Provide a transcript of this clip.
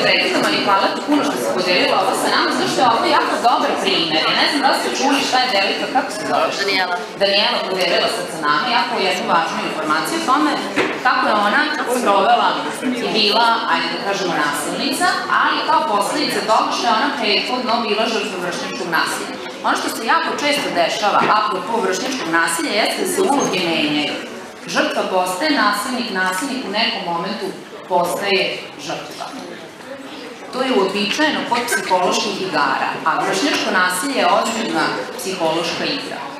Rekla i hvala ti puno što si podelila ovo sa nama, zato što je ovo jako dobar primer. Ja ne znam da ste čuli šta je devojka, kako se zove? Danijela. Danijela podelila sad sa nama jako jednu važnu informaciju o tome kako je ona sprovela i bila, ajde da kažemo, nasilnica, ali kao posledica toga što je ona prethodno bila žrtva vršnjačkog nasilja. Ono što se jako često dešava, apropo vršnjačkog nasilja, jeste da se uloge menjaju. Žrtva postaje nasilnik, nasilnik u nekom momentu postaje žrtva. To je uobičajeno kod psiholoških igara, a vršnjačko nasilje je ozbiljna psihološka igra.